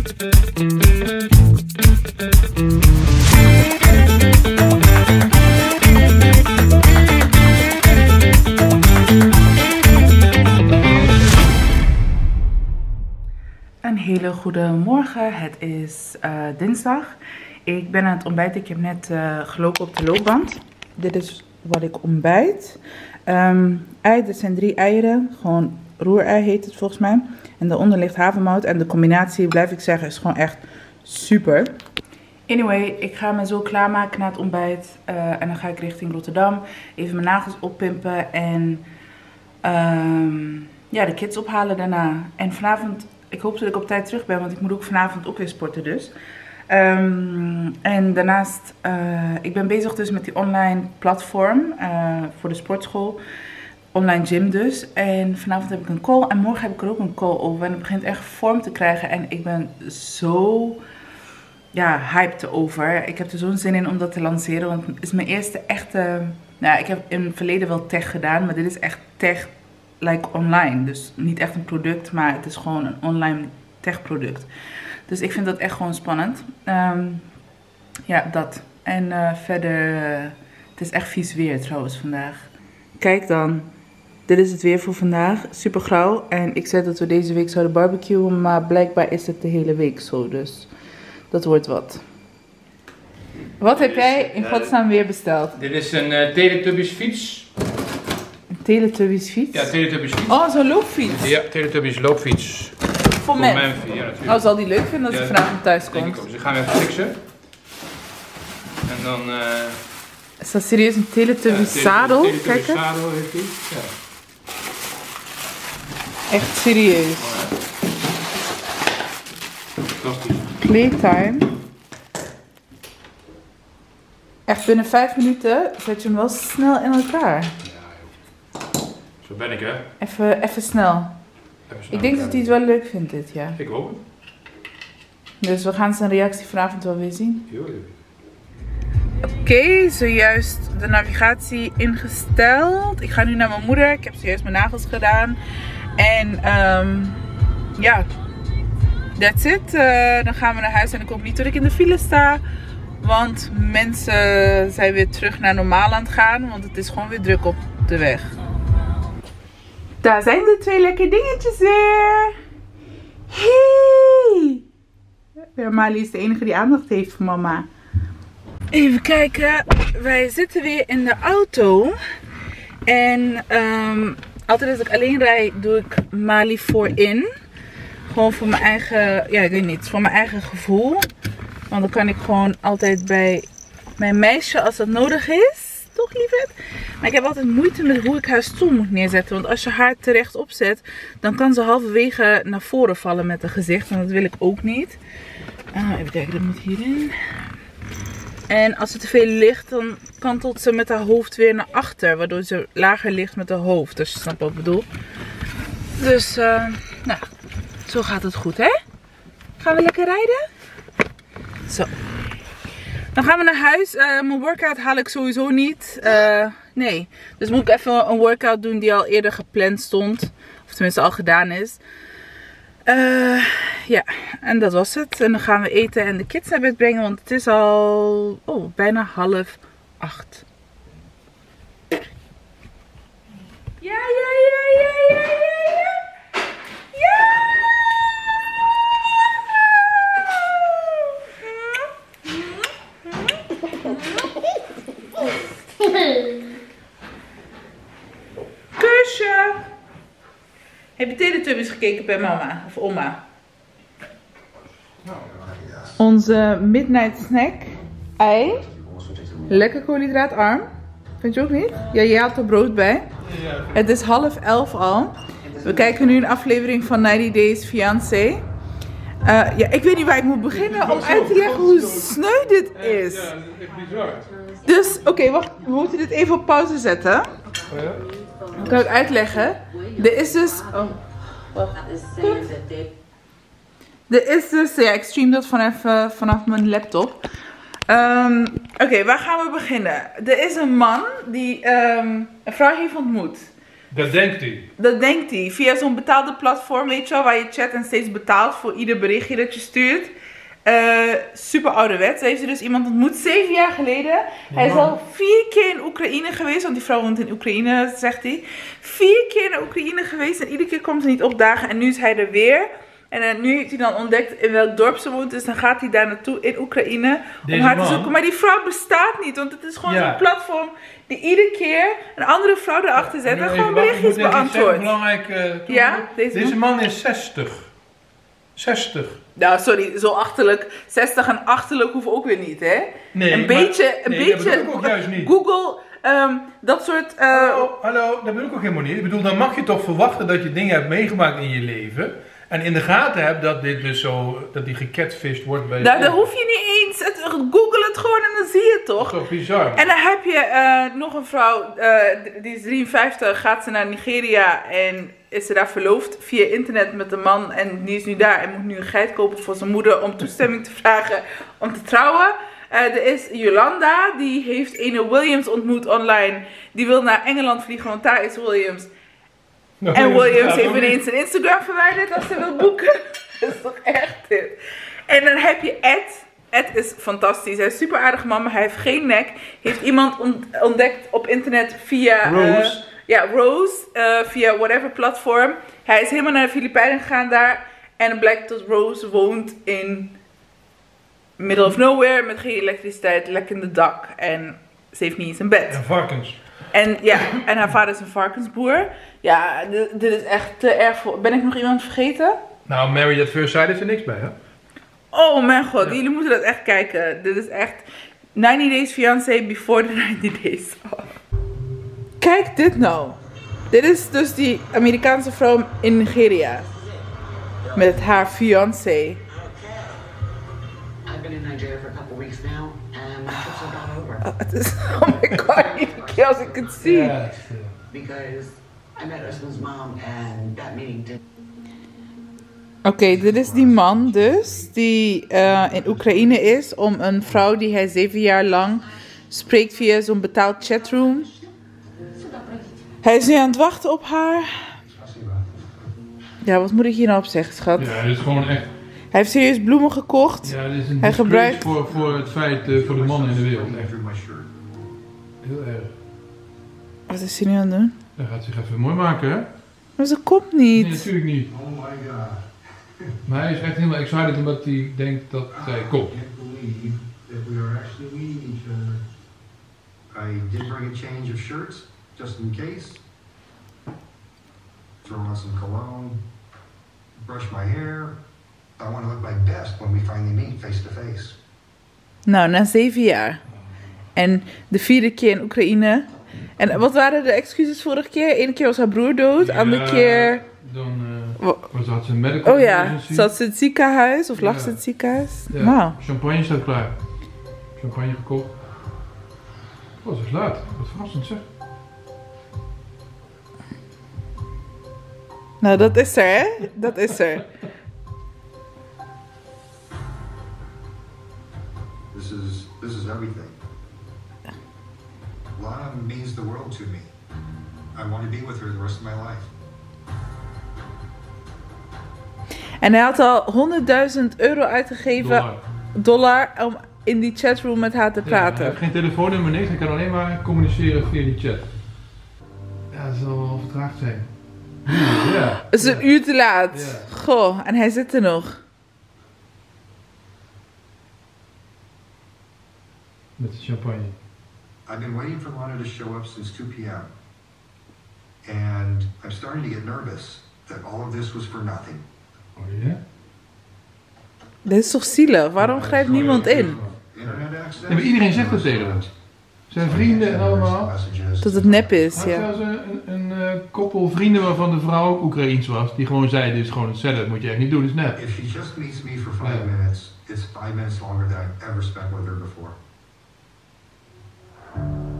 Een hele goede morgen. Het is uh, dinsdag. Ik ben aan het ontbijten. Ik heb net uh, gelopen op de loopband. Dit is wat ik ontbijt. Um, ei, zijn drie eieren. Gewoon roerei heet het volgens mij. En daaronder ligt havermout. En de combinatie, blijf ik zeggen, is gewoon echt super. Anyway, ik ga me zo klaarmaken na het ontbijt. Uh, en dan ga ik richting Rotterdam. Even mijn nagels oppimpen. En um, ja, de kids ophalen daarna. En vanavond, ik hoop dat ik op tijd terug ben. Want ik moet ook vanavond ook weer sporten dus. Um, en daarnaast, uh, ik ben bezig dus met die online platform uh, voor de sportschool. Online gym dus. En vanavond heb ik een call en morgen heb ik er ook een call over. En het begint echt vorm te krijgen. En ik ben zo ja, hyped over. Ik heb er zo'n zin in om dat te lanceren. Want het is mijn eerste echte... Nou, ik heb in het verleden wel tech gedaan. Maar dit is echt tech like online. Dus niet echt een product, maar het is gewoon een online tech product. Dus ik vind dat echt gewoon spannend. Um, ja, dat. En uh, verder, uh, het is echt vies weer trouwens vandaag. Kijk dan. Dit is het weer voor vandaag. Super grauw. En ik zei dat we deze week zouden barbecuen. Maar blijkbaar is het de hele week zo. Dus dat wordt wat. Wat heb jij in godsnaam weer besteld? Dit is een uh, Teletubbies fiets. Een Teletubbies fiets? Ja, Teletubbies fiets. Oh, zo'n loopfiets? Ja, Teletubbies loopfiets. Voor, men. Ja natuurlijk. Oh, zal die leuk vinden als Ja, hij vanavond thuis ik komt? ook. Dus die gaan we even fixen. En dan... eh Is dat serieus een Teletubbies ja, zadel? Teletubbies zadel heeft hij. Ja. Echt serieus. Fantastisch. Playtime. Echt binnen vijf minuten zet je hem wel snel in elkaar. Zo ben ik hè. Even, even snel. Even snel Ik denk dat hij het wel leuk vindt dit jaar. Ik ook. Dus we gaan zijn reactie vanavond wel weer zien. Oké, zojuist de navigatie ingesteld. Ik ga nu naar mijn moeder. Ik heb zojuist mijn nagels gedaan. En ehm ja, that's it. Eh, dan gaan we naar huis en ik hoop niet dat ik in de file sta. Want mensen zijn weer terug naar normaal aan het gaan. Want het is gewoon weer druk op de weg. Daar zijn de twee lekker dingetjes weer. Hey! Ja, Mali is de enige die aandacht heeft voor mama. Even kijken. Wij zitten weer in de auto. En ehm, altijd als ik alleen rijd, doe ik Mali voorin. Gewoon voor mijn eigen, ja ik weet niet, voor mijn eigen gevoel. Want dan kan ik gewoon altijd bij mijn meisje als dat nodig is. Toch lieverd? Maar ik heb altijd moeite met hoe ik haar stoel moet neerzetten. Want als je haar terecht opzet, dan kan ze halverwege naar voren vallen met haar gezicht. En dat wil ik ook niet. Ah, even kijken, dat moet hierin. En als het te veel ligt, dan kantelt ze met haar hoofd weer naar achter. Waardoor ze lager ligt met haar hoofd. Dus je snapt wat ik bedoel. Dus, eh, nou, zo gaat het goed, hè? Gaan we lekker rijden? Zo. Dan gaan we naar huis. Eh, mijn workout haal ik sowieso niet. Eh, nee. Dus moet ik even een workout doen die al eerder gepland stond. Of tenminste al gedaan is. Eh, ja, en dat was het. En dan gaan we eten en de kids naar bed brengen. Want het is al oh, bijna half acht. Ja, ja, ja, ja, ja, ja. Gekeken bij mama of oma? Onze midnight snack. Ei. Lekker koolhydraatarm. Vind je ook niet? Ja, je haalt er brood bij. Het is half elf al. We kijken nu een aflevering van 90 Days Fiancé. Eh, ja, ik weet niet waar ik moet beginnen om uit te leggen hoe sneu dit is. Ja, dat is echt bizar. Dus, oké, wacht. We moeten dit even op pauze zetten. Dan kan ik uitleggen. Er is dus... Oh, wacht. Er is dus... Ja, ik stream dat vanaf, eh, vanaf mijn laptop. Ehm, oké, waar gaan we beginnen? Er is een man die ehm, een vrouw heeft ontmoet. Dat denkt hij. Dat denkt hij. Via zo'n betaalde platform, weet je wel, waar je chat en steeds betaalt voor ieder berichtje dat je stuurt. Eh, super ouderwets. Heeft hij dus iemand ontmoet, zeven jaar geleden. Hij is al vier keer in Oekraïne geweest, want die vrouw woont in Oekraïne, zegt hij. Vier keer naar Oekraïne geweest en iedere keer komt ze niet opdagen. En nu is hij er weer. En eh, nu heeft hij dan ontdekt in welk dorp ze woont. Dus dan gaat hij daar naartoe in Oekraïne om haar te zoeken. Maar die vrouw bestaat niet, want het is gewoon Ja. zo'n platform die iedere keer een andere vrouw erachter zet. En gewoon berichtjes beantwoordt. belangrijk eh, Ja, deze Deze man? man is 60. 60. Nou, sorry, zo achterlijk. 60 en achterlijk hoeft ook weer niet, hè? Nee, een maar- beetje, een nee, dat beetje. bedoel ik ook juist niet. Google, ehm, dat soort. eh, Hallo, hallo, dat bedoel ik ook helemaal niet. Ik bedoel, dan mag je toch verwachten dat je dingen hebt meegemaakt in je leven. En in de gaten hebt dat dit dus zo, dat die gecatfished wordt bij nou, dat hoef je niet eens. Gewoon en dan zie je het toch. bizar? En dan heb je eh, nog een vrouw, eh, die is 53, gaat ze naar Nigeria en is ze daar verloofd via internet met een man. En die is nu daar en moet nu een geit kopen voor zijn moeder om toestemming te vragen om te trouwen. Eh, er is Jolanda, die heeft ene Williams ontmoet online. Die wil naar Engeland vliegen, want daar is Williams. Nou, En Williams heeft ineens zijn Instagram verwijderd als ze wil boeken. dat is toch echt dit. En dan heb je Ed. Ed is fantastisch. Hij is super aardig man, maar hij heeft geen nek. Heeft iemand ont- ontdekt op internet via... eh, Rose. ja, Rose. eh, via whatever platform. Hij is helemaal naar de Filipijnen gegaan daar. En het blijkt dat Rose woont in middle of nowhere. Met geen elektriciteit, lekkende dak. En ze heeft niet eens een bed. En varkens. En ja, en haar vader is een varkensboer. Ja, dit, dit is echt te erg voor. Ben ik nog iemand vergeten? Nou, Married at First Sight is er niks bij, hè? Oh mijn god, Ja. jullie moeten dat echt kijken. Dit is echt 90 Days Fiancé before the 90 Days. Oh. Kijk dit nou. Dit is dus die Amerikaanse vrouw in Nigeria. Met haar fiancé. I've been in Nigeria for a couple weeks now, and my trips are about over Oh, het is, oh my god, iedere keer als ik het zie. Because I met Usman's mom, and that meeting didn't. Oké, dit is die man dus, die eh, in Oekraïne is om een vrouw die hij zeven jaar lang spreekt via zo'n betaald chatroom. Hij is nu aan het wachten op haar. Ja, wat moet ik hier nou op zeggen, schat? ja, dit is gewoon echt. Hij heeft serieus bloemen gekocht. Ja, dit is een Hij gebruikt- voor, voor het feit eh, voor de mannen in de wereld. Heel erg. Wat is hij nu aan het doen? Hij gaat zich even mooi maken, hè? Maar ze komt Nee, niet. natuurlijk niet. Oh my god. Maar hij is echt helemaal excited omdat hij denkt dat komt. That we are actually meeting each other. I did bring a change of shirts, just in case. Throw on some cologne, brush my hair. I want to look my best when we finally meet face to face. Nou, na zeven jaar. En de vierde keer in Oekraïne. En wat waren de excuses vorige keer? Eén keer was haar broer dood, andere keer... Dan eh, Wa- was had ze een medical Oh ja, emergency. zat ze in het ziekenhuis of lag Ja. ze in het ziekenhuis? Ja, Wauw. champagne staat klaar. Champagne gekocht. Oh, het is laat. Wat verrassend zeg. Nou, dat is er, hè? Dat is er. This is this is everything. Means the world to me. I want to be with her the rest of my life. En hij had al 100.000 euro uitgegeven, Dollar. dollar, om in die chatroom met haar te Ja, praten. heeft geen telefoonnummer, niks. Hij kan alleen maar communiceren via die chat. Ja, dat zal wel vertraagd zijn. Ja. Het is een uur te laat. Ja. Goh, en hij zit er nog. Met de champagne. I've been waiting for Lana to show up since 2 p.m. And I'm starting to get nervous that all of this was for nothing. Oh ja? Dit is toch zielig? Waarom grijpt niemand in? Ja, maar iedereen zegt dat tegen hem. Zijn vrienden en allemaal. Dat het nep is, had ja. zelfs een, een, een, eh, koppel vrienden waarvan de vrouw ook Oekraïens was. Die gewoon zeiden, dit is gewoon een setup, dat moet je echt niet doen, dit is nep. If she just meets me for five Yeah. minutes, it's five minutes longer than I've ever spent with her before. Thank you.